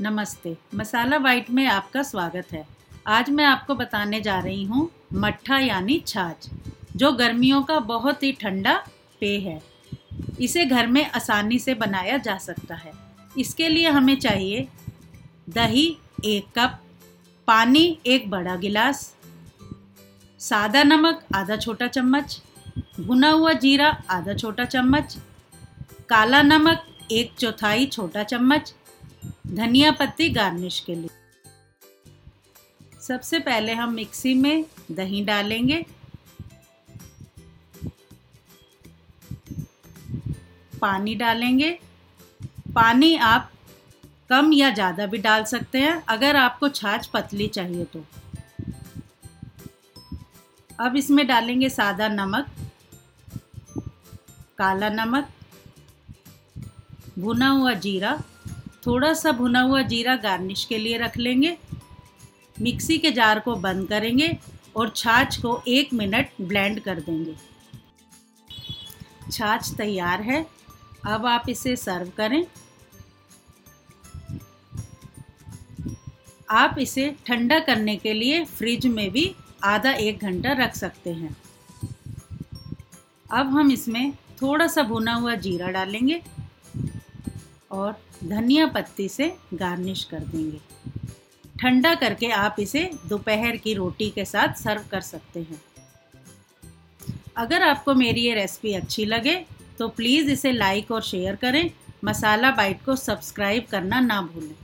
नमस्ते। मसाला वाइट में आपका स्वागत है। आज मैं आपको बताने जा रही हूँ मट्ठा यानी छाछ, जो गर्मियों का बहुत ही ठंडा पेय है। इसे घर में आसानी से बनाया जा सकता है। इसके लिए हमें चाहिए दही एक कप, पानी एक बड़ा गिलास, सादा नमक आधा छोटा चम्मच, भुना हुआ जीरा आधा छोटा चम्मच, काला नमक एक चौथाई छोटा चम्मच धनिया पत्ती गार्निश के लिए। सबसे पहले हम मिक्सी में दही डालेंगे। पानी डालेंगे। पानी आप कम या ज़्यादा भी डाल सकते हैं, अगर आपको छाछ पतली चाहिए तो। अब इसमें डालेंगे सादा नमक, काला नमक, भुना हुआ जीरा थोड़ा सा भुना हुआ जीरा गार्निश के लिए रख लेंगे। मिक्सी के जार को बंद करेंगे और छाछ को एक मिनट ब्लेंड कर देंगे। छाछ तैयार है। अब आप इसे सर्व करें। आप इसे ठंडा करने के लिए फ्रिज में भी आधा एक घंटा रख सकते हैं। अब हम इसमें थोड़ा सा भुना हुआ जीरा डालेंगे। और धनिया पत्ती से गार्निश कर देंगे। ठंडा करके आप इसे दोपहर की रोटी के साथ सर्व कर सकते हैं। अगर आपको मेरी ये रेसिपी अच्छी लगे तो प्लीज़ इसे लाइक और शेयर करें। मसाला बाइट को सब्सक्राइब करना ना भूलें।